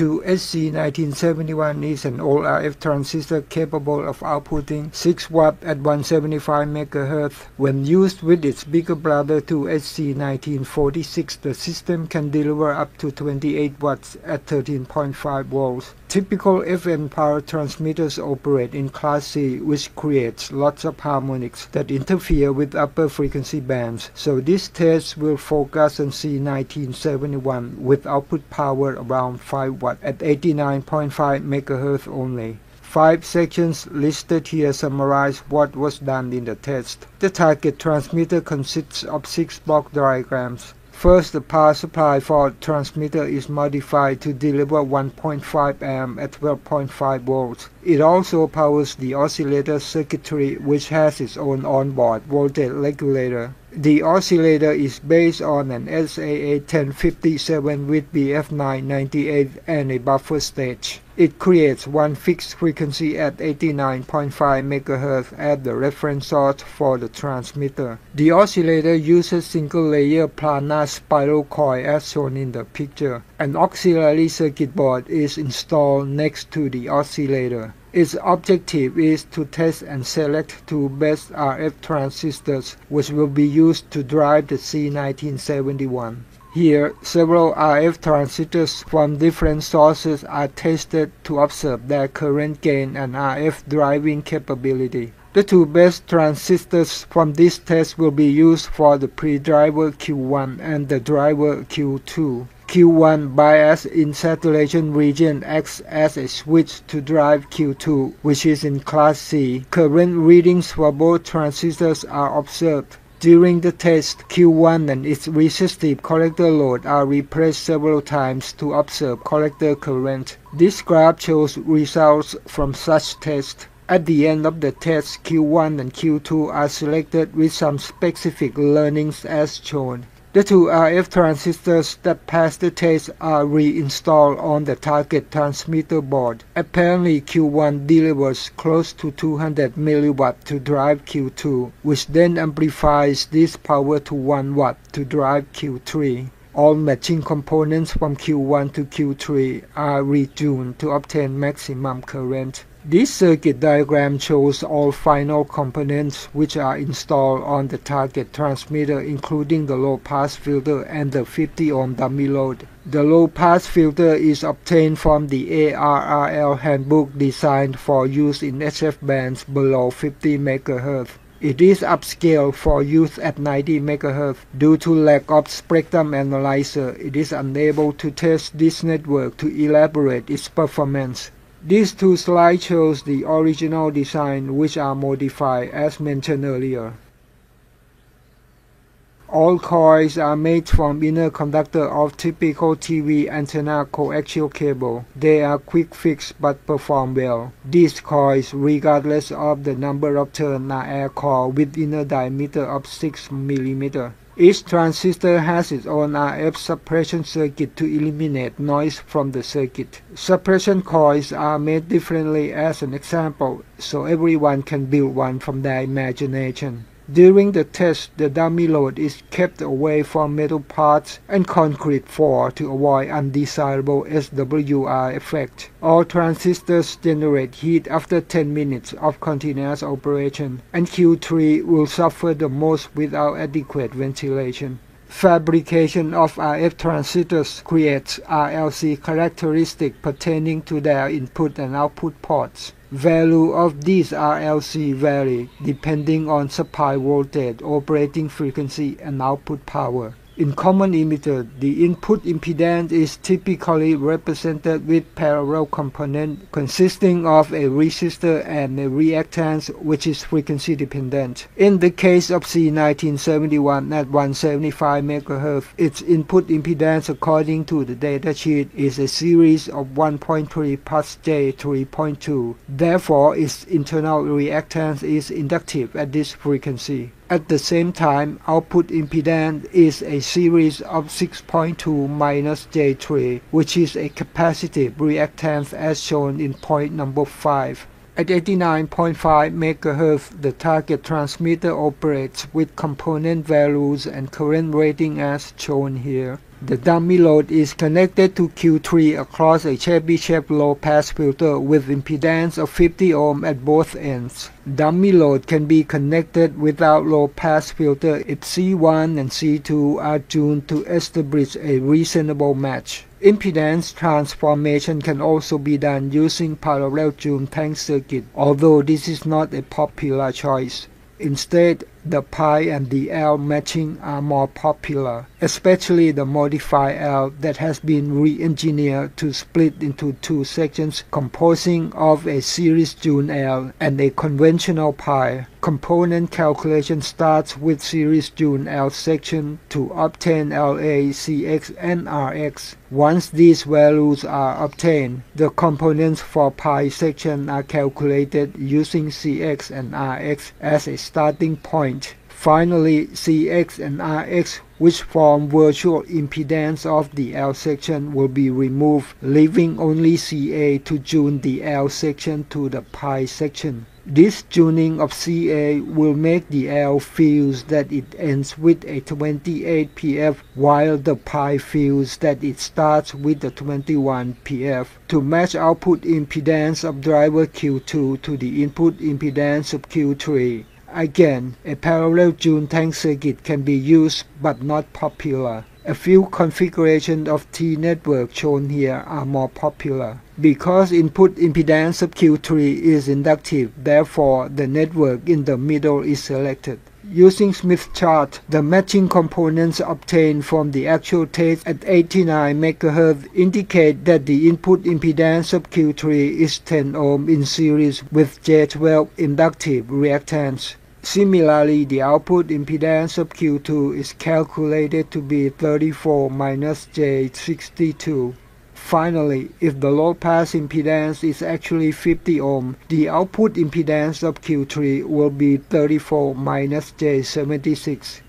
2SC1971 is an old RF transistor capable of outputting 6 watt at 175 MHz. When used with its bigger brother 2SC1946, the system can deliver up to 28 watts at 13.5 volts. Typical FM power transmitters operate in Class C, which creates lots of harmonics that interfere with upper frequency bands. So this test will focus on C1971 with output power around 5 watt at 89.5 MHz only. Five sections listed here summarize what was done in the test. The target transmitter consists of six block diagrams. First, the power supply for transmitter is modified to deliver 1.5 amp at 12.5 volts. It also powers the oscillator circuitry which has its own onboard voltage regulator. The oscillator is based on an SAA1057 with BF998 and a buffer stage. It creates one fixed frequency at 89.5 MHz at the reference source for the transmitter. The oscillator uses single-layer planar spiral coil as shown in the picture. An auxiliary circuit board is installed next to the oscillator. Its objective is to test and select two best RF transistors which will be used to drive the C1971. Here, several RF transistors from different sources are tested to observe their current gain and RF driving capability. The two best transistors from this test will be used for the pre-driver Q1 and the driver Q2. Q1 bias in saturation region acts as a switch to drive Q2, which is in class C. Current readings for both transistors are observed. During the test, Q1 and its resistive collector load are replaced several times to observe collector current. This graph shows results from such test. At the end of the test, Q1 and Q2 are selected with some specific learnings as shown. The two RF transistors that passed the test are reinstalled on the target transmitter board. Apparently Q1 delivers close to 200 mW to drive Q2, which then amplifies this power to 1 watt to drive Q3. All matching components from Q1 to Q3 are retuned to obtain maximum current. This circuit diagram shows all final components which are installed on the target transmitter including the low pass filter and the 50 ohm dummy load. The low pass filter is obtained from the ARRL handbook designed for use in HF bands below 50 MHz. It is upscaled for use at 90 MHz. Due to lack of spectrum analyzer, it is unable to test this network to elaborate its performance. These two slides shows the original design which are modified as mentioned earlier. All coils are made from inner conductor of typical TV antenna coaxial cable. They are quick fix but perform well. These coils, regardless of the number of turns, are air core with inner diameter of 6 mm. Each transistor has its own RF suppression circuit to eliminate noise from the circuit. Suppression coils are made differently as an example, so everyone can build one from their imagination. During the test, the dummy load is kept away from metal parts and concrete floor to avoid undesirable SWR effect. All transistors generate heat after 10 minutes of continuous operation, and Q3 will suffer the most without adequate ventilation. Fabrication of RF transistors creates RLC characteristic pertaining to their input and output ports. Value of these RLC vary depending on supply voltage, operating frequency, and output power. In common emitter, the input impedance is typically represented with parallel component consisting of a resistor and a reactance which is frequency dependent. In the case of C1971 at 175 MHz, its input impedance according to the datasheet is a series of 1.3 plus J 3.2. Therefore, its internal reactance is inductive at this frequency. At the same time, output impedance is a series of 6.2 minus J3, which is a capacitive reactance as shown in point number 5. At 89.5 MHz, the target transmitter operates with component values and current rating as shown here. The dummy load is connected to Q3 across a Chebyshev low-pass filter with impedance of 50 ohm at both ends. Dummy load can be connected without low-pass filter if C1 and C2 are tuned to establish a reasonable match. Impedance transformation can also be done using parallel tuned tank circuit, although this is not a popular choice. Instead, the pi and the L matching are more popular, especially the modified L that has been re-engineered to split into two sections composing of a series tuned L and a conventional pi. Component calculation starts with series tuned L section to obtain LA, CX, and RX. Once these values are obtained, the components for pi section are calculated using CX and RX as a starting point. Finally, Cx and Rx, which form virtual impedance of the L section, will be removed, leaving only Ca to join the L section to the pi section. This tuning of Ca will make the L feels that it ends with a 28 pf while the pi feels that it starts with the 21 pf. To match output impedance of driver Q2 to the input impedance of Q3, Again, a parallel tuned tank circuit can be used but not popular. A few configurations of T-network shown here are more popular. Because input impedance of Q3 is inductive, therefore the network in the middle is selected. Using Smith chart, the matching components obtained from the actual test at 89 MHz indicate that the input impedance of Q3 is 10 ohm in series with J12 inductive reactance. Similarly, the output impedance of Q2 is calculated to be 34 minus J62. Finally, if the low pass impedance is actually 50 ohm, the output impedance of Q3 will be 34 minus J76.